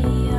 party.